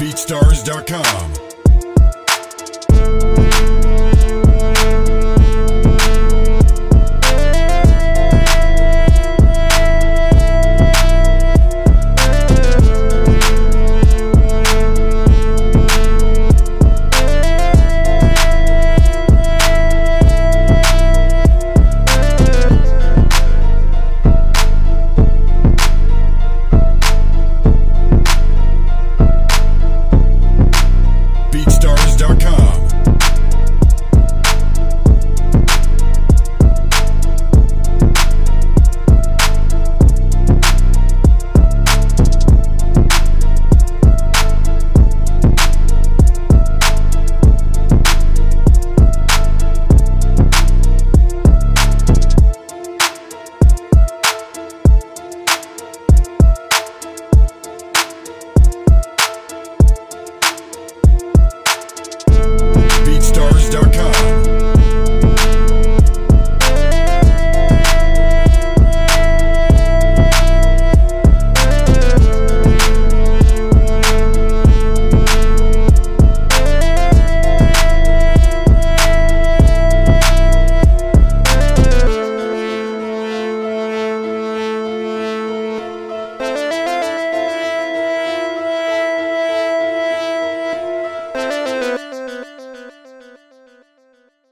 BeatStars.com.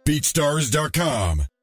BeatStars.com.